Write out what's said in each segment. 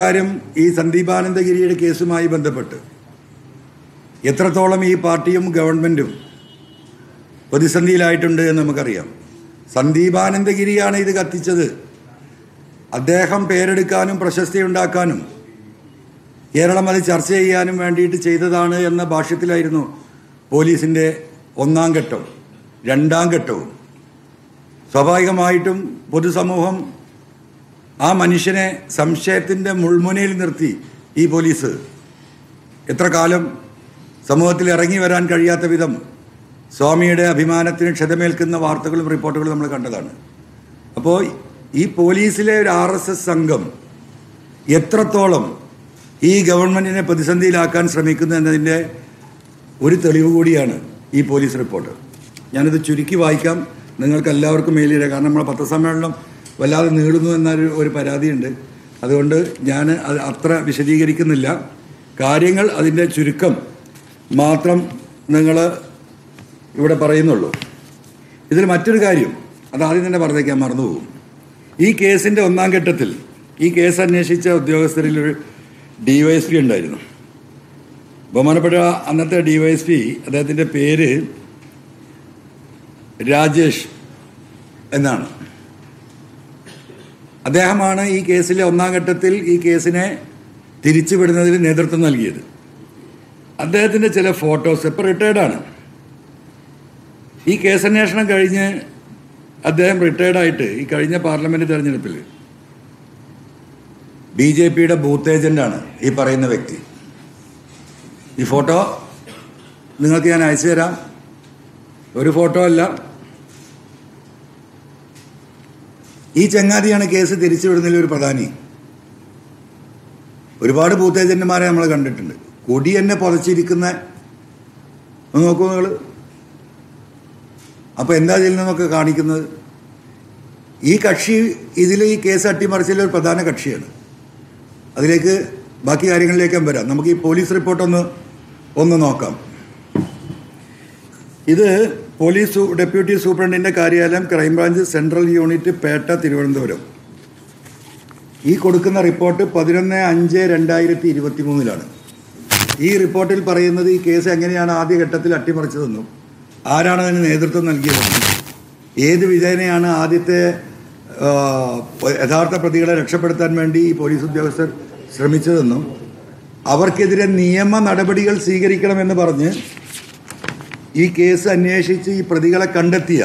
കാര്യം ഈ സന്ദീപാനന്ദഗിരിയുടെ കേസുമായി ബന്ധപ്പെട്ട് എത്രത്തോളം ഈ പാർട്ടിയും ഗവൺമെന്റും പ്രതിസന്ധിയിലായിട്ടുണ്ട് എന്ന് നമുക്കറിയാം. സന്ദീപാനന്ദഗിരിയാണ് ഇത് കത്തിച്ചത്. അദ്ദേഹം പേരെടുക്കാനും പ്രശസ്തി ഉണ്ടാക്കാനും കേരളം അത് ചർച്ച ചെയ്യാനും വേണ്ടിയിട്ട് ചെയ്തതാണ് എന്ന ഭാഷ്യത്തിലായിരുന്നു പോലീസിന്റെ ഒന്നാം ഘട്ടവും രണ്ടാം ഘട്ടവും. സ്വാഭാവികമായിട്ടും പൊതുസമൂഹം ആ മനുഷ്യനെ സംശയത്തിന്റെ മുൾമുനയിൽ നിർത്തി ഈ പോലീസ്. എത്ര കാലം സമൂഹത്തിൽ ഇറങ്ങി വരാൻ കഴിയാത്ത വിധം സ്വാമിയുടെ അഭിമാനത്തിന് ക്ഷതമേൽക്കുന്ന വാർത്തകളും റിപ്പോർട്ടുകളും നമ്മൾ കണ്ടതാണ്. അപ്പോൾ ഈ പോലീസിലെ ഒരു ആർ എസ് എസ് സംഘം എത്രത്തോളം ഈ ഗവൺമെന്റിനെ പ്രതിസന്ധിയിലാക്കാൻ ശ്രമിക്കുന്നു എന്നതിന്റെ ഒരു തെളിവ് കൂടിയാണ് ഈ പോലീസ് റിപ്പോർട്ട്. ഞാനിത് ചുരുക്കി വായിക്കാം. നിങ്ങൾക്ക് എല്ലാവർക്കും മെയിൽ കാരണം നമ്മളെ പത്രസമ്മേളനം വല്ലാതെ നീളുന്നു എന്നൊരു ഒരു പരാതിയുണ്ട്. അതുകൊണ്ട് ഞാൻ അത് അത്ര വിശദീകരിക്കുന്നില്ല. കാര്യങ്ങൾ അതിന്റെ ചുരുക്കം മാത്രം നിങ്ങൾ ഇവിടെ പറയുന്നുള്ളൂ. ഇതിൽ മറ്റൊരു കാര്യം അത് ആദ്യം തന്നെ പറഞ്ഞേക്കാൻ മറന്നുപോകും. ഈ കേസിന്റെ ഒന്നാം ഘട്ടത്തിൽ ഈ കേസ് അന്വേഷിച്ച ഉദ്യോഗസ്ഥരിൽ ഒരു ഡിവൈഎസ്പി ഉണ്ടായിരുന്നു. ബഹുമാനപ്പെട്ട അന്നത്തെ ഡിവൈഎസ്പി അദ്ദേഹത്തിന്റെ പേര് രാജേഷ് എന്നാണ്. അദ്ദേഹമാണ് ഈ കേസിലെ ഒന്നാം ഘട്ടത്തിൽ ഈ കേസിനെ തിരിച്ചുവിടുന്നതിന് നേതൃത്വം നൽകിയത്. അദ്ദേഹത്തിന്റെ ചില ഫോട്ടോസ് ഇപ്പോൾ റിട്ടയർഡാണ് ഈ കേസന്വേഷണം കഴിഞ്ഞ് അദ്ദേഹം റിട്ടയർഡായിട്ട് ഈ കഴിഞ്ഞ പാർലമെന്റ് തെരഞ്ഞെടുപ്പിൽ ബി ജെ പിയുടെ ബൂത്ത് ഏജന്റാണ് ഈ പറയുന്ന വ്യക്തി. ഈ ഫോട്ടോ നിങ്ങൾക്ക് ഞാൻ അയച്ചു തരാം ഒരു ഫോട്ടോ അല്ല ഈ ചങ്ങാതിയാണ് കേസ് തിരിച്ചുവിടുന്നതിൽ ഒരു പ്രധാനി. ഒരുപാട് ബൂത്ത് ഏജന്റുമാരെ നമ്മൾ കണ്ടിട്ടുണ്ട്. കൊടി എന്നെ പുതച്ചിരിക്കുന്ന ഒന്ന് നോക്കൂ നിങ്ങൾ അപ്പോൾ എന്താ ഇതിൽ നിന്നൊക്കെ കാണിക്കുന്നത്? ഈ കക്ഷി ഇതിൽ ഈ കേസ് അട്ടിമറിച്ചിലെ ഒരു പ്രധാന കക്ഷിയാണ്. അതിലേക്ക് ബാക്കി കാര്യങ്ങളിലേക്കും വരാം. നമുക്ക് ഈ പോലീസ് റിപ്പോർട്ടൊന്ന് ഒന്ന് നോക്കാം. ഇത് പോലീസ് ഡെപ്യൂട്ടി സൂപ്രണ്ടിന്റെ കാര്യാലയം crime branch central unit Pettah Thiruvananthapuram. ഈ കൊടുക്കുന്ന റിപ്പോർട്ട് പതിനൊന്ന് അഞ്ച് രണ്ടായിരത്തി ഇരുപത്തി മൂന്നിലാണ് ഈ റിപ്പോർട്ടിൽ പറയുന്നത് ഈ കേസ് എങ്ങനെയാണ് ആദ്യഘട്ടത്തിൽ അട്ടിമറിച്ചതെന്നും ആരാണ് അതിന് നേതൃത്വം നൽകിയതെന്നും ഏത് വിധേനയാണ് ആദ്യത്തെ യഥാർത്ഥ പ്രതികളെ രക്ഷപ്പെടുത്താൻ വേണ്ടി ഈ പോലീസ് ഉദ്യോഗസ്ഥർ ശ്രമിച്ചതെന്നും അവർക്കെതിരെ നിയമ നടപടികൾ സ്വീകരിക്കണമെന്ന് പറഞ്ഞ് ഈ കേസ് അന്വേഷിച്ച് ഈ പ്രതികളെ കണ്ടെത്തിയ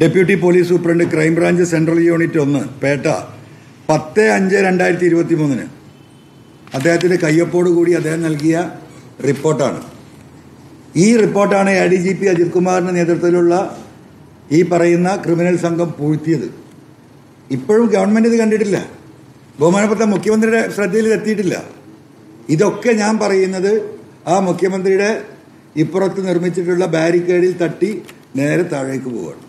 deputy police superintendent crime branch central unit ഒന്ന് പേട്ട പത്ത് അഞ്ച് രണ്ടായിരത്തി ഇരുപത്തി മൂന്നിന് അദ്ദേഹത്തിന്റെ കയ്യൊപ്പോട് കൂടി അദ്ദേഹം നൽകിയ റിപ്പോർട്ടാണ്. ഈ റിപ്പോർട്ടാണ് A D G P Ajith കുമാറിന്റെ നേതൃത്വത്തിലുള്ള ഈ പറയുന്ന ക്രിമിനൽ സംഘം പൂഴ്ത്തിയത്. ഇപ്പോഴും ഗവൺമെന്റ് ഇത് കണ്ടിട്ടില്ല. ബഹുമാനപ്പെട്ട മുഖ്യമന്ത്രിയുടെ ശ്രദ്ധയിൽ എത്തിയിട്ടില്ല ഇതൊക്കെ ഞാൻ പറയുന്നത് ആ മുഖ്യമന്ത്രിയുടെ ഇപ്പുറത്ത് നിർമ്മിച്ചിട്ടുള്ള ബാരിക്കേഡിൽ തട്ടി നേരെ താഴേക്ക് പോവുകയാണ്.